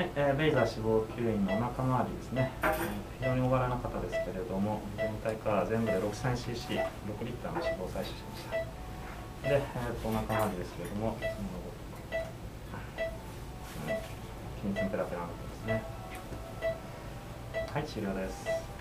はい、えー、ベイザー脂肪吸引のお腹周りですね、えー、非常に大柄な方ですけれども全体から全部で 6000cc6 リッターの脂肪を採取しました。で、えー、とお腹周りですけれどもその筋肉ペラペラのこてですね。はい終了です。